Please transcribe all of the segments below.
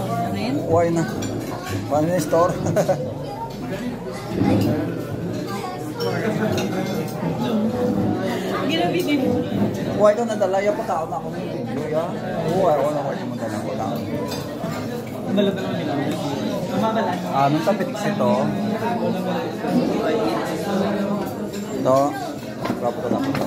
na rin. Why na? Paano na store? Huwag ito nadalaya po tao na ako ng video, ya? Huwag ako na kayo mong dalang ko tao. Nalabalan nila. Ah, nung tapitiks ito. Ito. Wrap ko lang ito.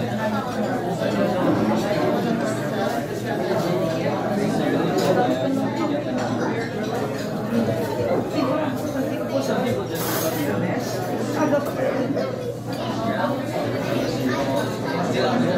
Gracias.